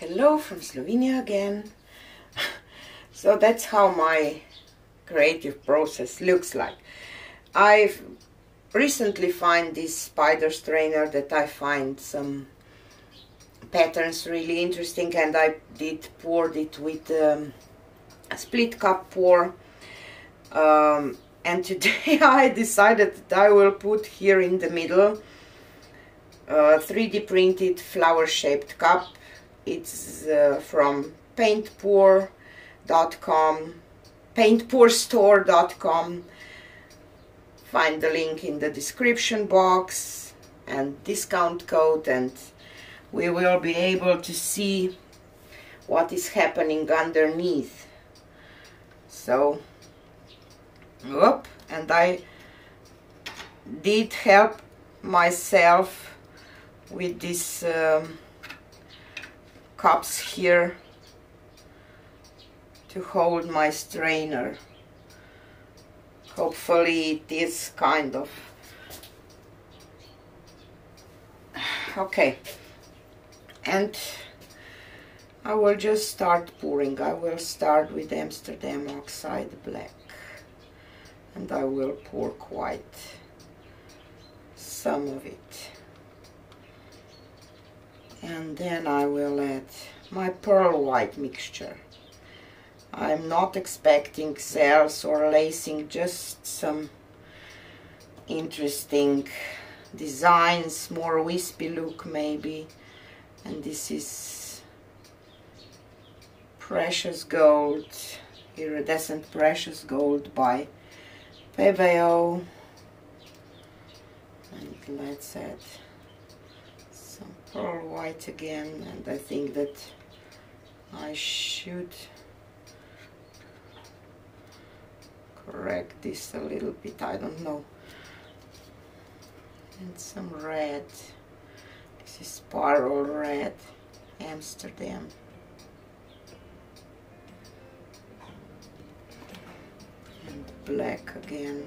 Hello from Slovenia again. so that's how my creative process looks like. I've recently find this spider strainer that I find some patterns really interesting and I did poured it with um, a split cup pour um, and today I decided that I will put here in the middle a 3D printed flower shaped cup it's uh, from paintpour.com paintpourstore.com find the link in the description box and discount code and we will be able to see what is happening underneath. So up and I did help myself with this um, cups here to hold my strainer. Hopefully it is kind of. Okay. And I will just start pouring. I will start with Amsterdam oxide black. And I will pour quite some of it and then I will add my pearl white mixture I'm not expecting cells or lacing, just some interesting designs, more wispy look maybe. And this is Precious Gold, Iridescent Precious Gold by Pebeo. And let's add pearl white again, and I think that I should correct this a little bit I don't know. And some red. This is pyrrole red Amsterdam. And black again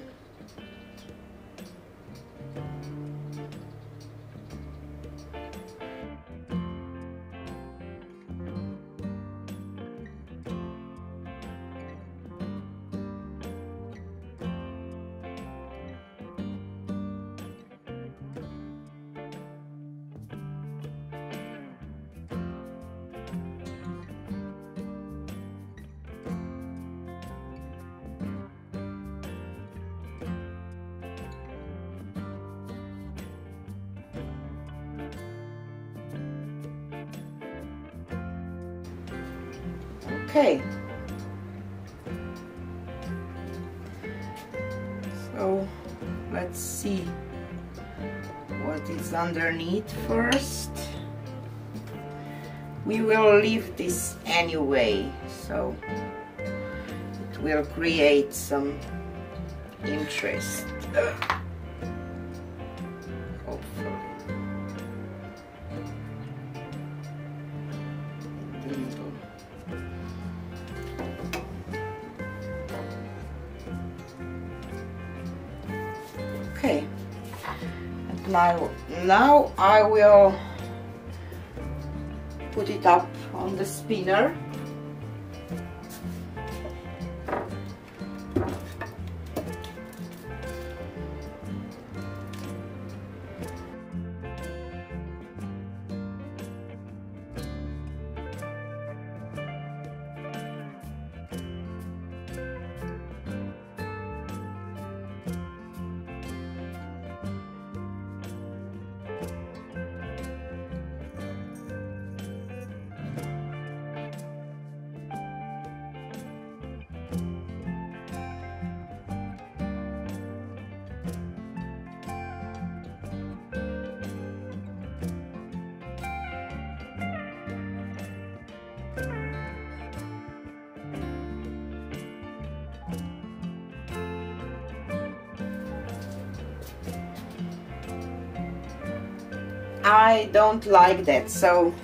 Okay. So let's see what is underneath first. We will leave this anyway, so it will create some interest. Okay. And now now I will put it up on the spinner I don't like that so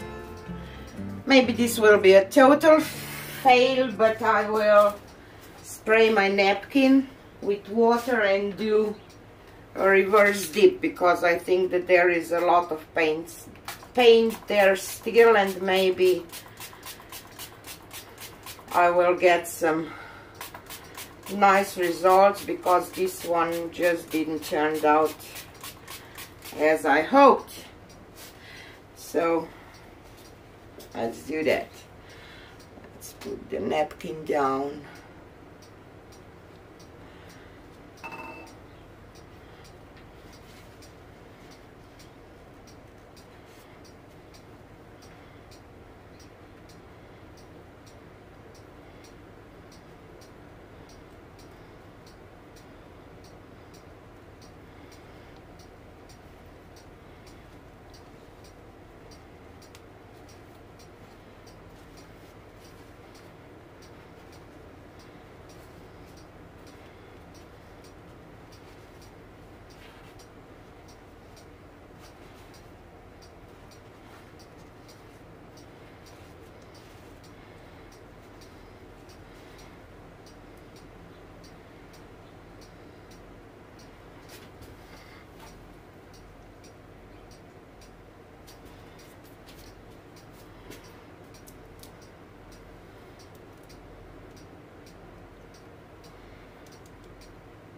maybe this will be a total fail but I will spray my napkin with water and do a reverse dip because I think that there is a lot of paint paint there still and maybe I will get some nice results because this one just didn't turn out as I hoped so let's do that. Let's put the napkin down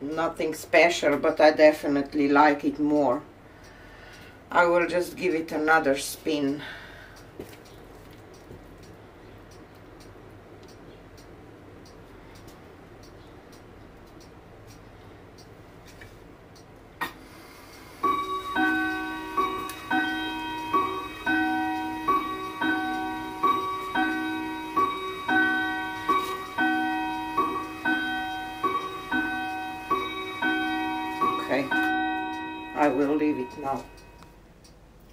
nothing special but I definitely like it more. I will just give it another spin now.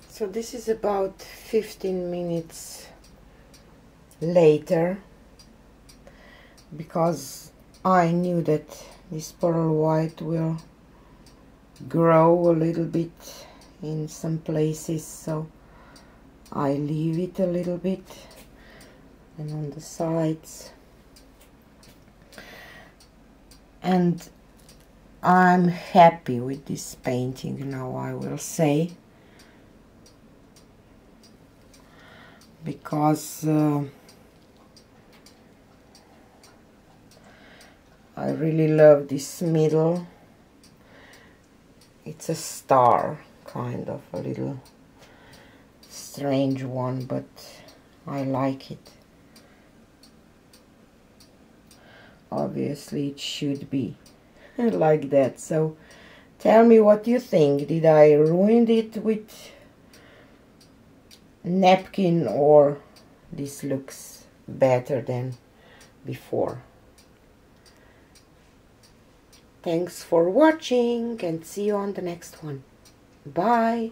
So this is about 15 minutes later because I knew that this pearl white will grow a little bit in some places so I leave it a little bit and on the sides and I'm happy with this painting now I will say. Because uh, I really love this middle. It's a star kind of a little strange one but I like it. Obviously it should be like that. So tell me what you think. Did I ruin it with napkin or this looks better than before? Thanks for watching and see you on the next one. Bye.